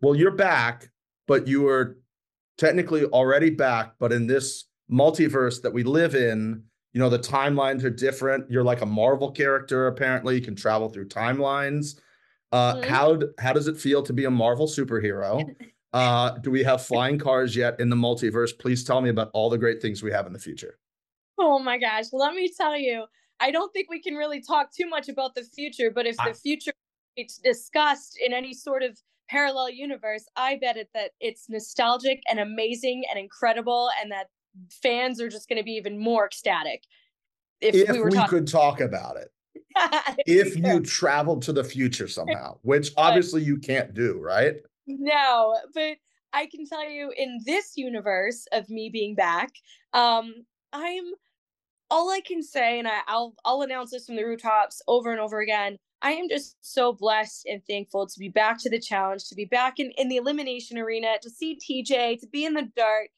well, you're back, but you were technically already back, but in this multiverse that we live in, you know, the timelines are different. You're like a Marvel character, apparently. You can travel through timelines. Uh, Mhm. how how does it feel to be a Marvel superhero? Uh, do we have flying cars yet in the multiverse? Please tell me about all the great things we have in the future. Oh my gosh, let me tell you, I don't think we can really talk too much about the future, but if I- the future it's discussed in any sort of parallel universe, I bet it that it's nostalgic and amazing and incredible and that fans are just going to be even more ecstatic. If, If we we, talking could talk about it, if if you traveled to the future somehow, which obviously you can't do, right? No, but I can tell you in this universe of me being back, um, I'm all I can say, and I, I'll I'll announce this from the rooftops over and over again. I am just so blessed and thankful to be back to the challenge, to be back in, in the elimination arena, to see TJ, to be in the dark,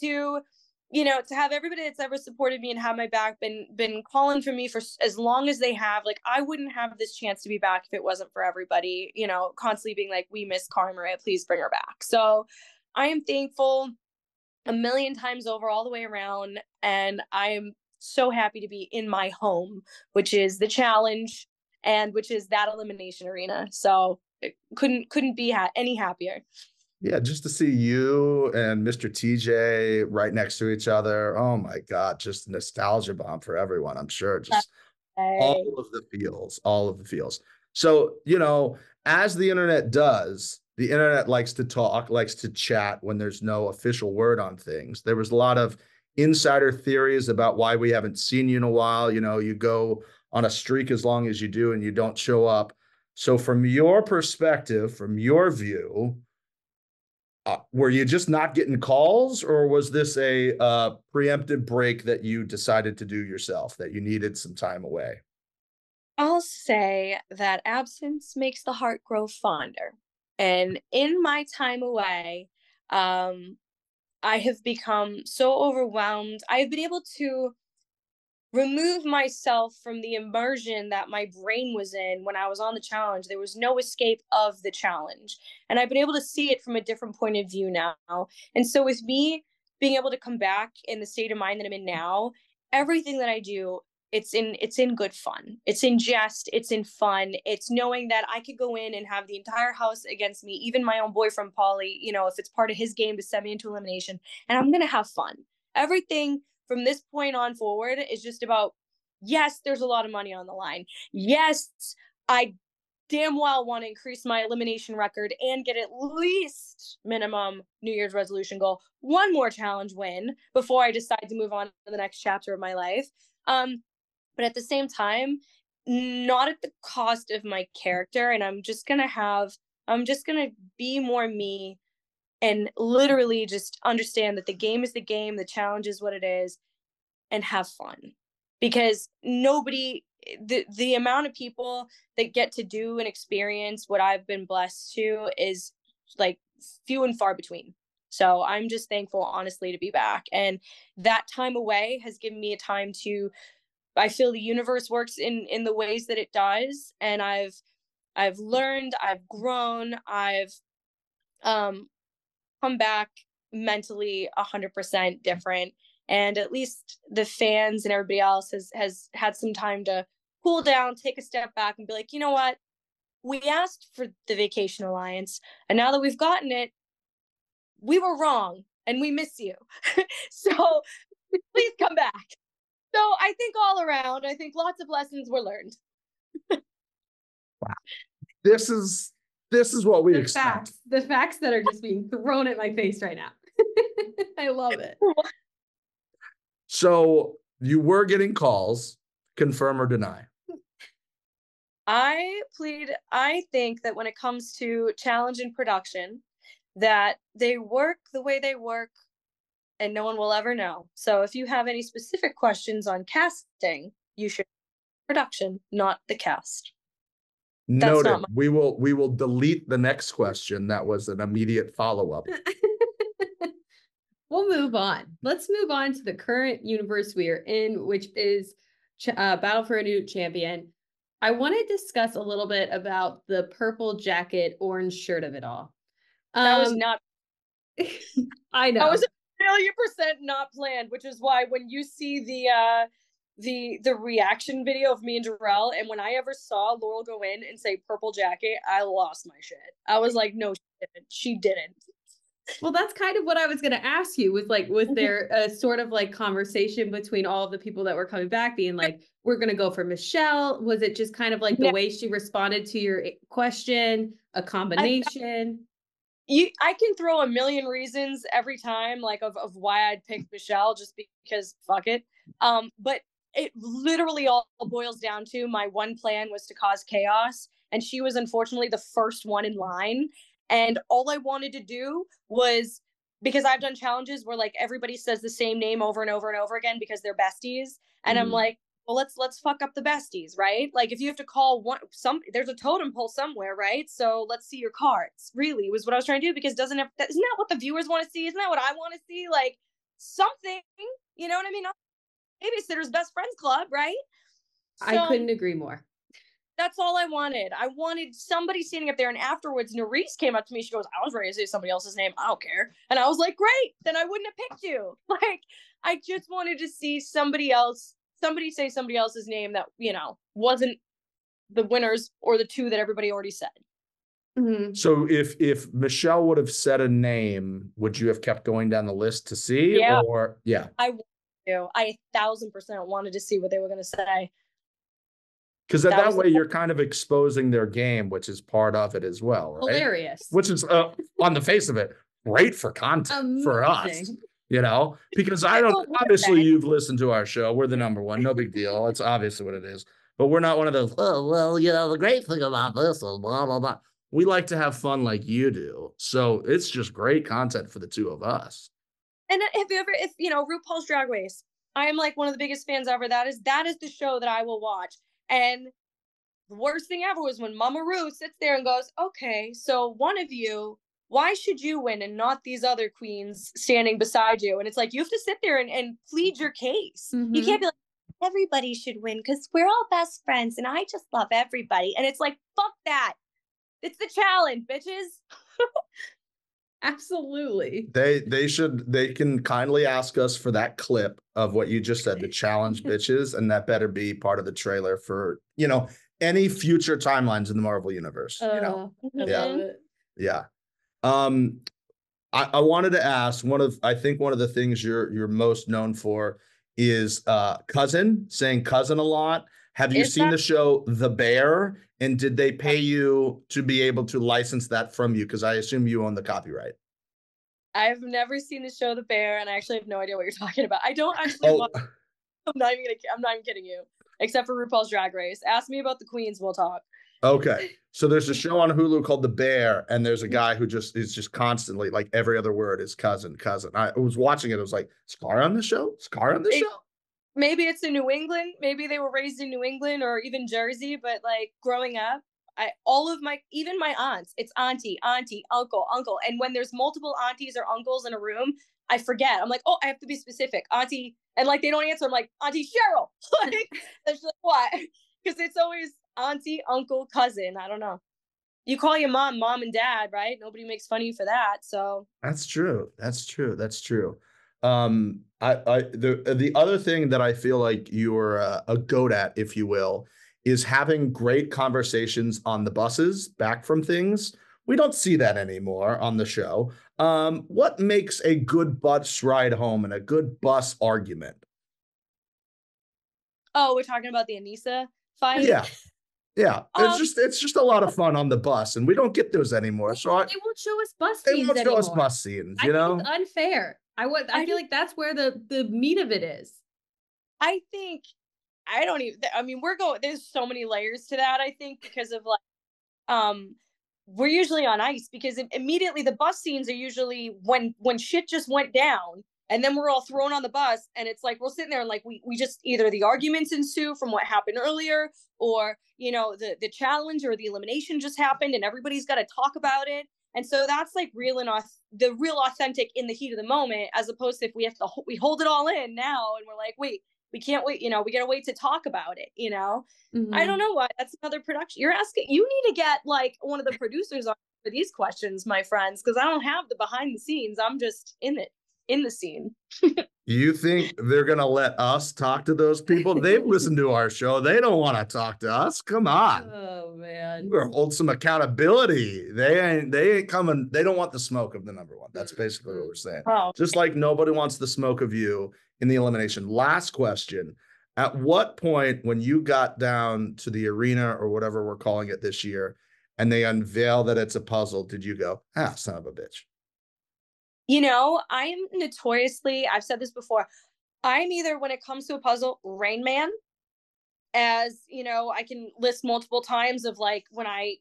to you know, to have everybody that's ever supported me and had my back been been calling for me for as long as they have. Like I wouldn't have this chance to be back if it wasn't for everybody, you know, constantly being like, "We miss Cara Maria, please bring her back." So I am thankful a million times over all the way around and I am so happy to be in my home, which is the challenge and which is that elimination arena. So it couldn't couldn't be ha- any happier. Yeah, just to see you and Mr. TJ right next to each other. Oh my God, just nostalgia bomb for everyone, I'm sure. Just Hey. all of the feels, all of the feels. So, you know, as the internet does, the internet likes to talk, likes to chat when there's no official word on things. There was a lot of insider theories about why we haven't seen you in a while. You know, you go on a streak as long as you do and you don't show up. So, from your perspective, from your view, uh, were you just not getting calls, or was this a uh, preemptive break that you decided to do yourself, that you needed some time away? I'll say that absence makes the heart grow fonder. And in my time away, um, I have become so overwhelmed. I have been able to remove myself from the immersion that my brain was in when I was on the challenge. There was no escape of the challenge. And I've been able to see it from a different point of view now. And so, with me being able to come back in the state of mind that I'm in now, everything that I do it's in it's in good fun it's in jest it's in fun it's knowing that i could go in and have the entire house against me even my own boyfriend Paulie you know if it's part of his game to send me into elimination and i'm gonna have fun everything from this point on forward is just about yes there's a lot of money on the line. Yes i damn well want to increase my elimination record and get at least minimum new year's resolution goal. One more challenge win before i decide to move on to the next chapter of my life. Um but at the same time not at the cost of my character and i'm just gonna have i'm just gonna be more me and literally just understand that the game is the game the challenge is what it is and have fun. Because nobody the the amount of people that get to do and experience what i've been blessed to is like few and far between. So i'm just thankful honestly to be back. And that time away has given me a time to I feel the universe works in in the ways that it does. And I've I've learned, I've grown, I've um come back mentally 100% different and at least the fans and everybody else has has had some time to cool down, take a step back and be like, "You know what? We asked for the vacation alliance and now that we've gotten it, we were wrong and we miss you." so please come back. So I think all around, I think lots of lessons were learned. Wow. This is this is what we the expect. facts, the facts that are just being thrown at my face right now. I love it. So you were getting calls, confirm or deny. I plead, I think that when it comes to challenge and production, that they work the way they work and no one will ever know. So if you have any specific questions on casting, you should production, not the cast. That's Noted. not my- We will we will delete the next question. That was an immediate follow-up. we'll move on. Let's move on to the current universe we are in, which is ch- uh, Battle for a New Champion. I want to discuss a little bit about the purple jacket, orange shirt of it all. That was Um, not I know. that was a million percent not planned, which is why when you see the uh the the reaction video of me and Darrell, and when I ever saw Laurel go in and say purple jacket, I lost my shit. I was like, no, she didn't. She didn't. Well, that's kind of what I was going to ask you was like, was Mhm. there a sort of like conversation between all of the people that were coming back being like, we're going to go for Michelle? Was it just kind of like the Yeah. way she responded to your question, a combination? you I can throw a million reasons every time like of, of why I'd pick Michelle just because fuck it. Um but it literally all boils down to my one plan was to cause chaos and she was unfortunately the first one in line. And all I wanted to do was because I've done challenges where like everybody says the same name over and over and over again because they're besties and I'm Mhm. like well let's let's fuck up the besties right? Like if you have to call one some there's a totem pole somewhere right? So let's see your cards really was what i was trying to do because doesn't have that isn't that what the viewers want to see? Isn't that what i want to see? Like something you know what i mean? Not babysitter's best friends club right I couldn't agree more. that's all i wanted i wanted somebody standing up there and afterwards Nurys came up to me she goes i was ready to say somebody else's name i don't care and i was like great then i wouldn't have picked you like i just wanted to see somebody else somebody say somebody else's name that you know wasn't the winners or the two that everybody already said Mhm. So if if Michelle would have said a name, would you have kept going down the list to see? Yeah. Or yeah, You, I a thousand percent wanted to see what they were going to say because that, That that was the way you're kind of exposing their game, which is part of it as well, right? Hilarious. Which is uh, on the face of it, great for content for us. You know, because I don't we're obviously you've listened to our show. We're the number one, no big deal. It's obviously what it is. But we're not one of those, oh, well, you know, the great thing about this is blah, blah, blah. We like to have fun like you do. So it's just great content for the two of us. And if you ever, if you know RuPaul's Drag Race, I am like one of the biggest fans ever. That is that is the show that I will watch. And the worst thing ever was when Mama Ru sits there and goes, "Okay, so one of you, why should you win and not these other queens standing beside you?" And it's like you have to sit there and, and plead your case. You Mhm. can't be like everybody should win because we're all best friends and I just love everybody. And it's like fuck that. It's the challenge, bitches. Absolutely. They they should they can kindly ask us for that clip of what you just said, the challenge bitches, and that better be part of the trailer for you know any future timelines in the Marvel universe. you know, Uh, I Yeah. yeah. Um, I, I wanted to ask one of I think one of the things you're you're most known for is uh cousin saying cousin a lot. Have you Is seen that- the show The Bear? And did they pay uh you to be able to license that from you? Because I assume you own the copyright. I've never seen the show The Bear, and I actually have no idea what you're talking about. I don't actually. Oh, I'm not even gonna. I'm not even kidding you. Except for RuPaul's Drag Race. Ask me about the queens. We'll talk. Okay. So there's a show on Hulu called The Bear, and there's a mm-hmm. guy who just is just constantly like every other word is cousin, cousin. I was watching it. I was like, Scar on the show? Scar on the show? Maybe it's in New England. Maybe they were raised in New England or even Jersey. But like growing up, I all of my even my aunts. It's auntie, auntie, uncle, uncle. And when there's multiple aunties or uncles in a room, I forget. I'm like, oh, I have to be specific, auntie. And like they don't answer. I'm like, auntie Cheryl. like, like what? Because it's always auntie, uncle, cousin. I don't know. You call your mom, mom and dad, right? Nobody makes fun of you for that. So That's true. That's true. That's true. Um, I, I, the, the other thing that I feel like you're a, a goat at, if you will, is having great conversations on the buses back from things. We don't see that anymore on the show. Um, what makes a good bus ride home and a good bus argument? oh, we're talking about the Aneesa fight. Yeah. Yeah. It's Um, just it's just a lot of fun on the bus, and we don't get those anymore. So I, they won't show us bus they won't show us bus scenes, I you think know? it's unfair. I would. I, I feel like that's where the the meat of it is. I think I don't even I mean we're going there's so many layers to that I think because of like um we're usually on ice because immediately the bus scenes are usually when when shit just went down and then we're all thrown on the bus and it's like we're sitting there and like we we just either the arguments ensue from what happened earlier or you know the the challenge or the elimination just happened and everybody's got to talk about it and so that's like real and the real authentic in the heat of the moment as opposed to if we have to we hold it all in now and we're like wait we can't wait you know we gotta wait to talk about it you know i Mhm. don't know why that's another production you're asking you need to get like one of the producers on for these questions, my friends, because I don't have the behind the scenes. I'm just in it, in the scene. You think they're gonna let us talk to those people? They've listened to our show. They don't want to talk to us. Come on. Oh man. We're hold some accountability. They ain't they ain't coming. They don't want the smoke of the number one. That's basically what we're saying. Oh, Just like nobody wants the smoke of you in the elimination. Last question. At what point, when you got down to the arena or whatever we're calling it this year, and they unveil that it's a puzzle, did you go, ah, son of a bitch? You know, I am notoriously, I've said this before, I'm either when it comes to a puzzle, Rain Man, as you know, I can list multiple times of like when I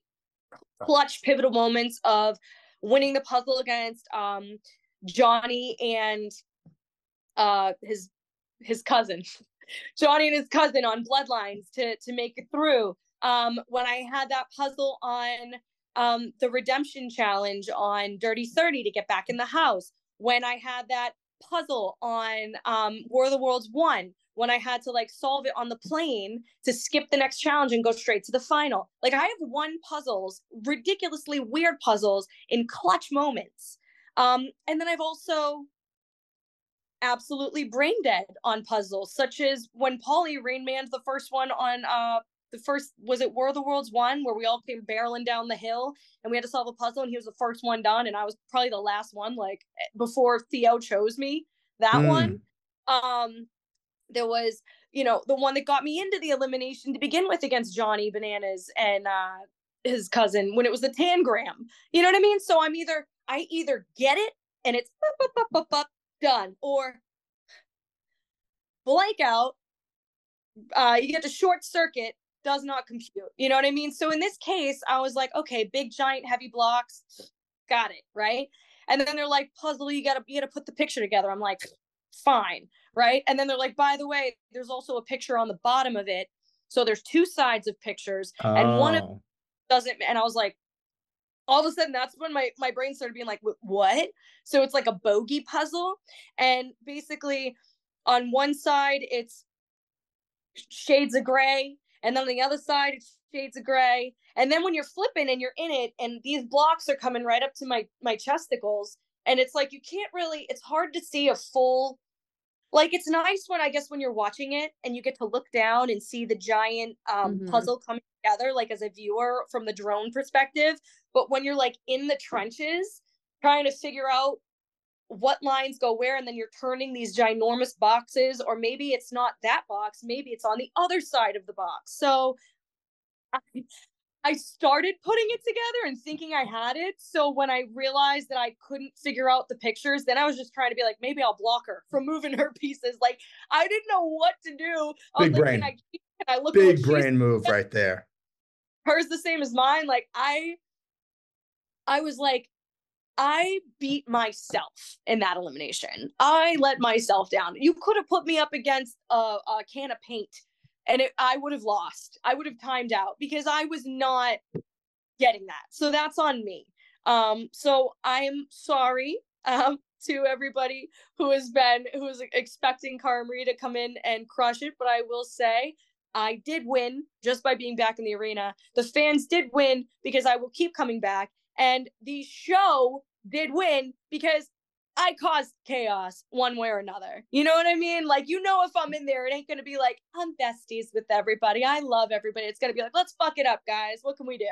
clutch pivotal moments of winning the puzzle against um Johnny and uh his his cousin. Johnny and his cousin on Bloodlines to to make it through. Um when I had that puzzle on um the redemption challenge on Dirty 30 to get back in the house. When I had that puzzle on um War of the Worlds 1 when I had to like solve it on the plane to skip the next challenge and go straight to the final. Like I have won puzzles, ridiculously weird puzzles in clutch moments. Um, and then I've also absolutely brain dead on puzzles, such as when Paulie Rain Man's the first one on uh the first was it War of the Worlds one where we all came barreling down the hill and we had to solve a puzzle and he was the first one done and I was probably the last one like before Theo chose me that Hmm. one. Um there was you know the one that got me into the elimination to begin with against Johnny Bananas and uh his cousin when it was the tangram. You know what I mean? So I'm either I either get it and it's bup, bup, bup, done or blank out uh you get the short circuit does not compute you know what I mean? So in this case I was like okay big giant heavy blocks got it right? And then they're like puzzle you gotta you gotta put the picture together. I'm like fine right? And then they're like by the way there's also a picture on the bottom of it. So there's two sides of pictures and one of Oh. doesn't and i was like all of a sudden that's when my my brain started being like what? So it's like a bogey puzzle and basically on one side it's shades of gray and then on the other side it's shades of gray and then when you're flipping and you're in it and these blocks are coming right up to my my chesticles and it's like you can't really it's hard to see a full like it's nice when i guess when you're watching it and you get to look down and see the giant um Mhm. puzzle coming together like as a viewer from the drone perspective but when you're like in the trenches trying to figure out what lines go where and then you're turning these ginormous boxes or maybe it's not that box maybe it's on the other side of the box so I, I started putting it together and thinking I had it. So when I realized that I couldn't figure out the pictures, then I was just trying to be like, maybe I'll block her from moving her pieces. Like I didn't know what to do. I Big like, brain. Can I, can I look Big brain move right there. hers the same as mine like i i was like i beat myself in that elimination. I let myself down. You could have put me up against a, a can of paint and it, i would have lost. I would have timed out because i was not getting that. So that's on me. Um so i'm sorry um to everybody who has been who is expecting Cara Maria to come in and crush it but i will say I did win just by being back in the arena. The fans did win because I will keep coming back. And the show did win because I caused chaos one way or another. You know what I mean? Like, you know, if I'm in there, it ain't going to be like, I'm besties with everybody. I love everybody. It's going to be like, let's fuck it up, guys. What can we do?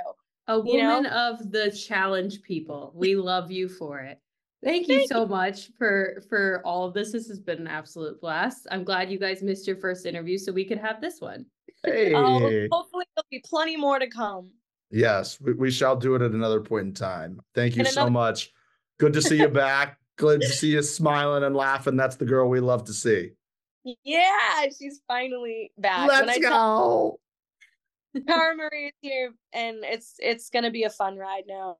A You know? woman of the challenge people. We love you for it. Thank you Thank so much for for all of this. This has been an absolute blast. I'm glad you guys missed your first interview so we could have this one. Hey. Oh, hopefully, there'll be plenty more to come. Yes, we, we shall do it at another point in time. Thank you so much. Good to see you back. Good to see you smiling and laughing. That's the girl we love to see. Yeah, she's finally back. When Let's I tell go. Cara Maria is here, and it's it's gonna be a fun ride now.